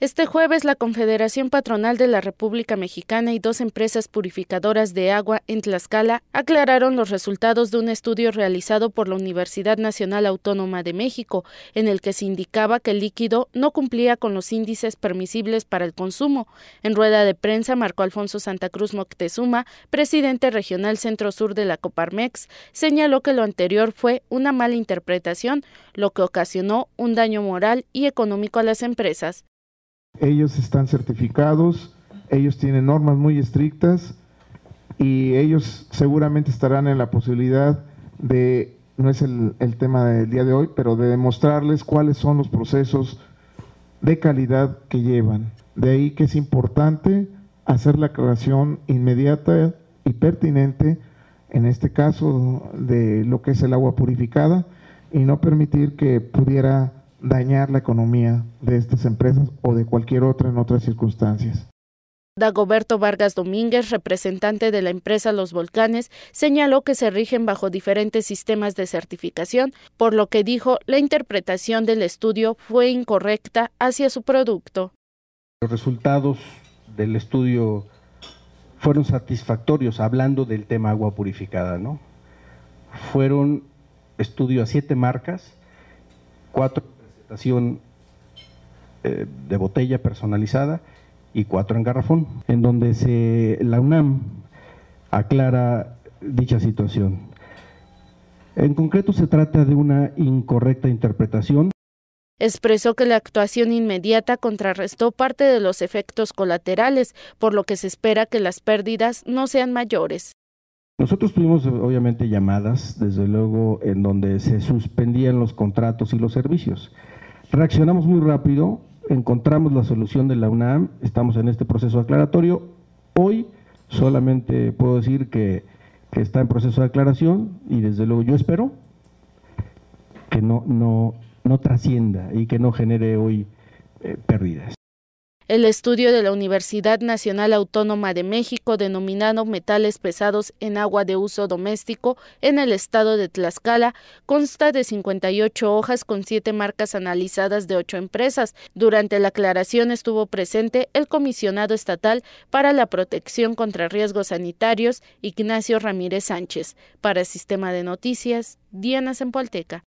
Este jueves, la Confederación Patronal de la República Mexicana y dos empresas purificadoras de agua en Tlaxcala aclararon los resultados de un estudio realizado por la Universidad Nacional Autónoma de México, en el que se indicaba que el líquido no cumplía con los índices permisibles para el consumo. En rueda de prensa, Marco Alfonso Santa Cruz Moctezuma, presidente regional Centro-Sur de la Coparmex, señaló que lo anterior fue una mala interpretación, lo que ocasionó un daño moral y económico a las empresas. Ellos están certificados, ellos tienen normas muy estrictas y ellos seguramente estarán en la posibilidad de, no es el, tema del día de hoy, pero de demostrarles cuáles son los procesos de calidad que llevan. De ahí que es importante hacer la aclaración inmediata y pertinente, en este caso de lo que es el agua purificada, y no permitir que pudiera dañar la economía de estas empresas o de cualquier otra en otras circunstancias. Dagoberto Vargas Domínguez, representante de la empresa Los Volcanes, señaló que se rigen bajo diferentes sistemas de certificación, por lo que dijo la interpretación del estudio fue incorrecta hacia su producto. Los resultados del estudio fueron satisfactorios hablando del tema agua purificada, ¿no? Fueron estudio a siete marcas, cuatro eh, de botella personalizada y cuatro en garrafón, en donde se, la UNAM aclara dicha situación. En concreto se trata de una incorrecta interpretación. Expresó que la actuación inmediata contrarrestó parte de los efectos colaterales, por lo que se espera que las pérdidas no sean mayores. Nosotros tuvimos obviamente llamadas, desde luego, en donde se suspendían los contratos y los servicios. Reaccionamos muy rápido, encontramos la solución de la UNAM, estamos en este proceso aclaratorio. Hoy solamente puedo decir que, está en proceso de aclaración y desde luego yo espero que no, no, no trascienda y que no genere hoy eh, pérdidas. El estudio de la Universidad Nacional Autónoma de México denominado Metales pesados en agua de uso doméstico en el estado de Tlaxcala consta de 58 hojas con siete marcas analizadas de ocho empresas. Durante la aclaración estuvo presente el comisionado estatal para la protección contra riesgos sanitarios, Ignacio Ramírez Sánchez. Para Sistema de Noticias, Diana Zempolteca.